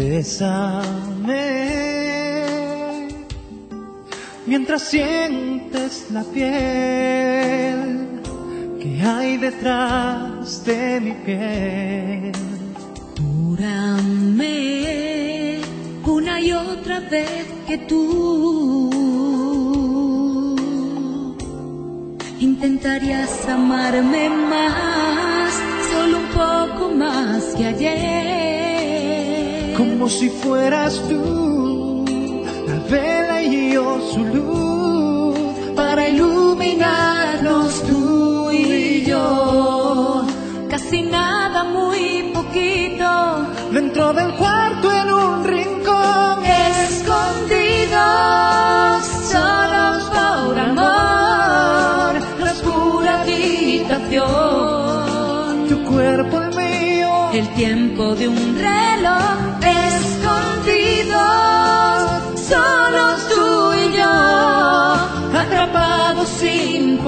Bésame mientras sientes la piel que hay detrás de mi piel. Júrame una y otra vez que tú intentarías amarme más, solo un poco más que ayer. Como si fueras tú, la vela y yo su luz, para iluminarnos tú y yo. Casi nada, muy poquito, dentro del cuarto en un rincón, escondidos, solos por amor, la oscura habitación. tu cuerpo el mío, El tiempo de un reloj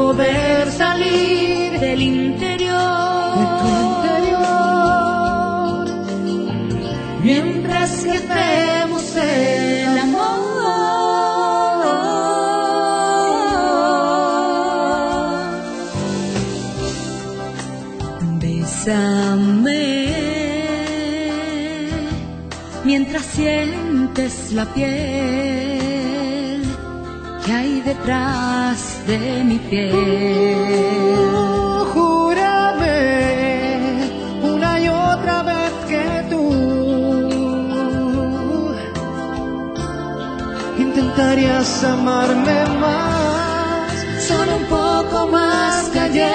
poder salir del interior. de tu interior. Mientras que hacemos el amor. Bésame mientras sientes la piel que hay detrás de mi piel. Júrame una y otra vez que tú intentarías amarme más, Solo un poco más que ayer,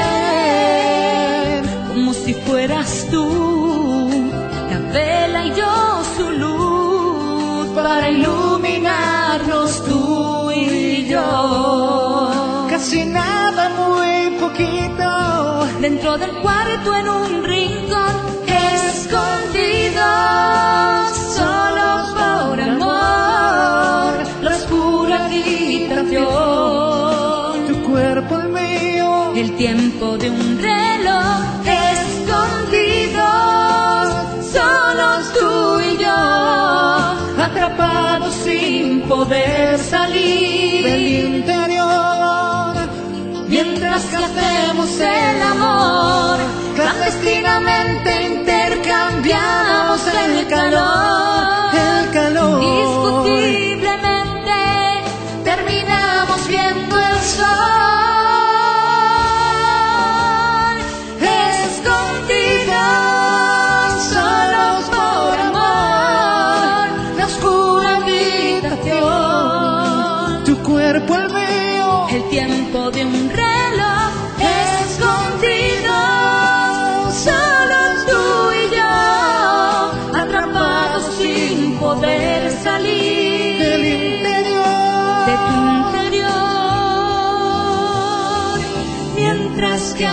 como si fueras tú, la vela y yo su luz para iluminarnos tú yo. casi nada, muy poquito. Dentro del cuarto en un rincón, escondidos, solos por amor, la oscura habitación. Tu cuerpo el mío, El tiempo de un reloj escondidos, solos tú y yo, atrapados sin poder Indiscutiblemente terminamos viendo el sol. Escondidos, solos por amor, la oscura habitación. Tu cuerpo el mío, El tiempo de un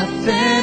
I thank